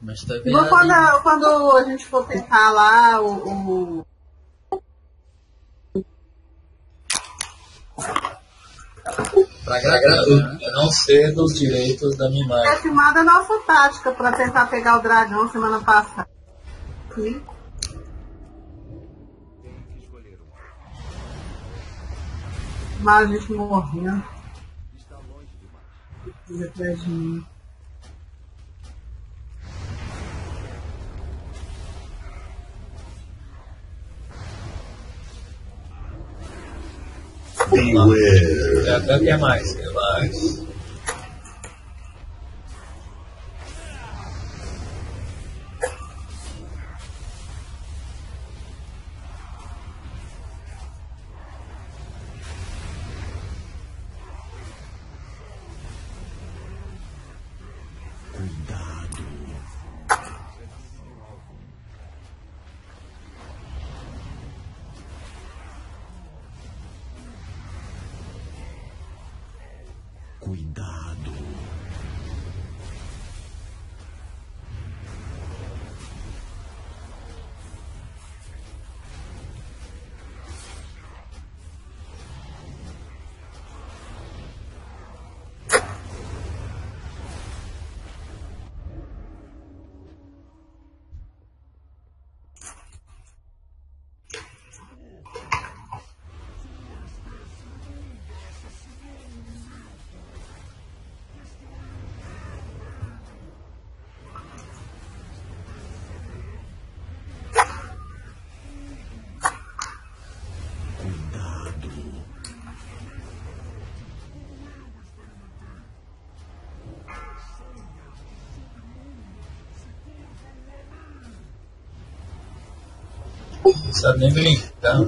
Mas tá Igual quando, a- quando a gente for tentar lá o. o- Pra gratuito, não ser dos direitos da minha É imagem. filmada a nossa tática pra tentar pegar o dragão semana passada. Sim. Mas a gente morrendo. Ele atrás de mim. Beware. É, até quer mais, quer mais. Brenda. Não sabe nem brincar.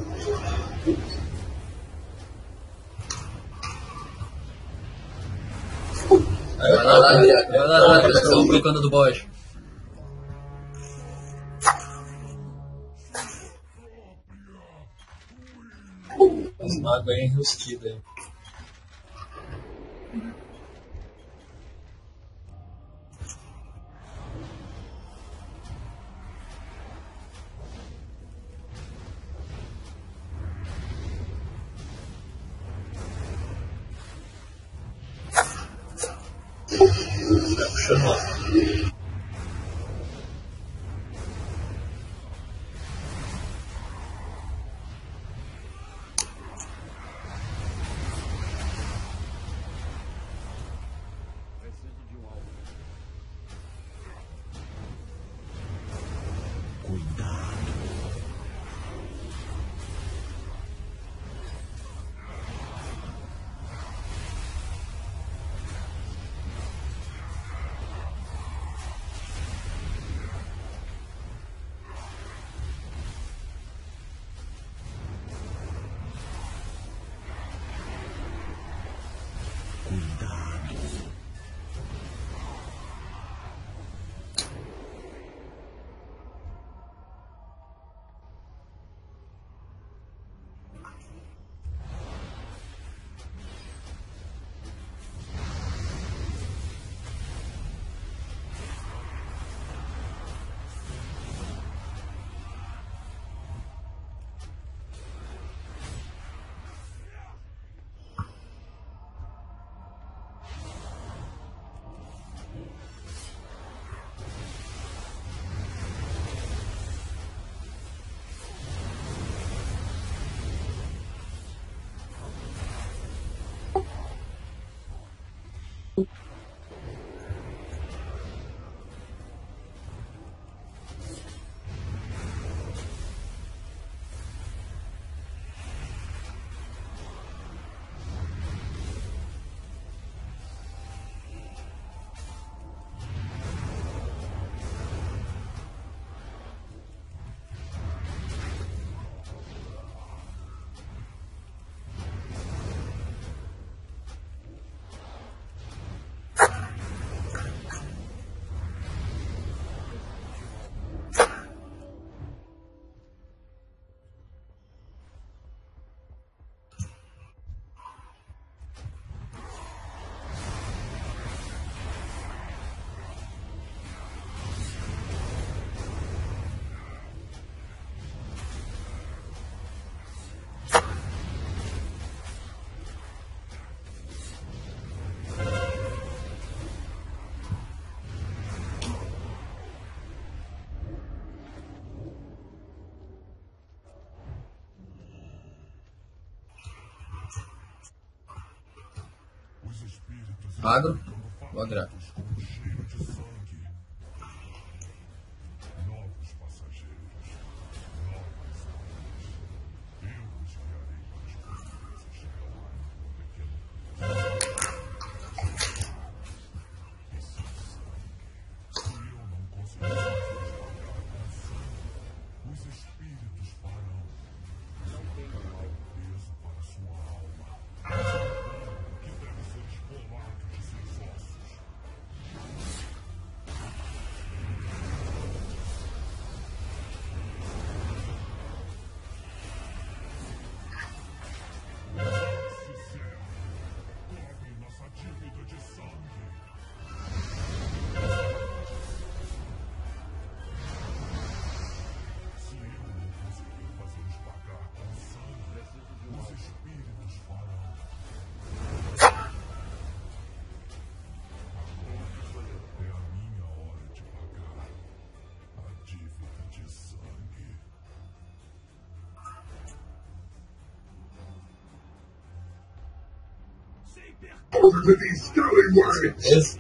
Aí eu tava, eu tava pessoal colocando do bode. As mágoas aí enrustidas aí. Vai Magro ou André? Over to these scallywags! Esse.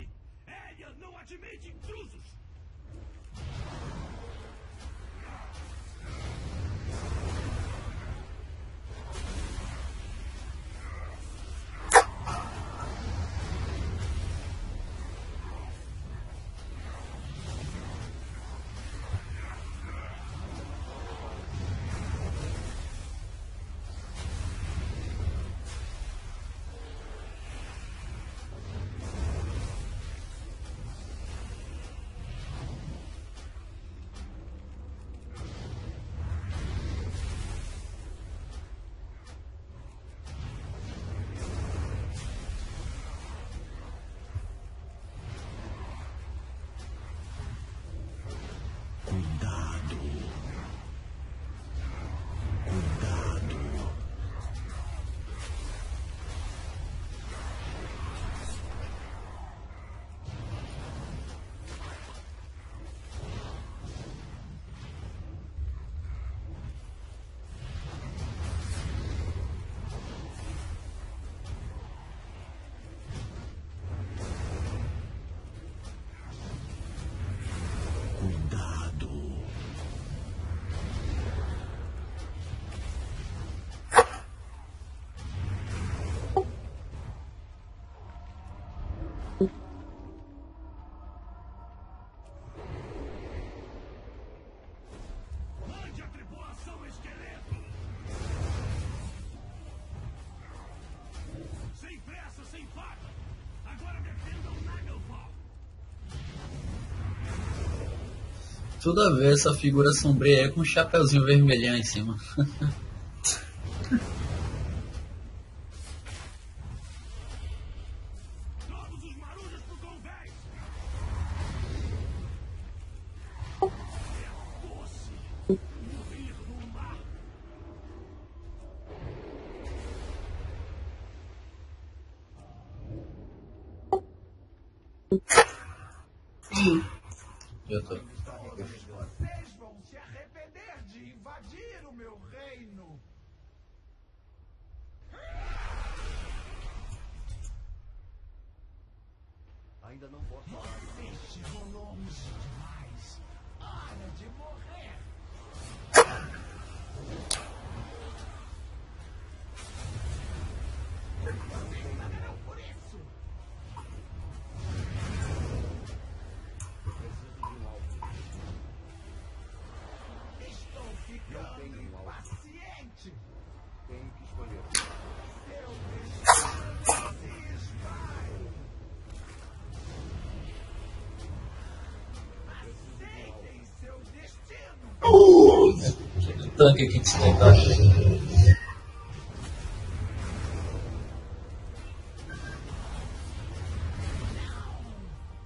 Toda vez essa figura sombria aí com um chapeuzinho vermelhão em cima. É! Sim. Eu tô. Ainda não posso falar. Vocês chegou longe demais! Hora de morrer!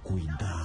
滚蛋！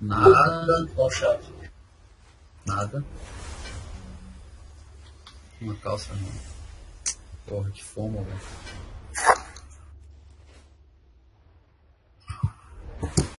Nada. O chat. Nada. Uma calça não. Porra, que fome, velho.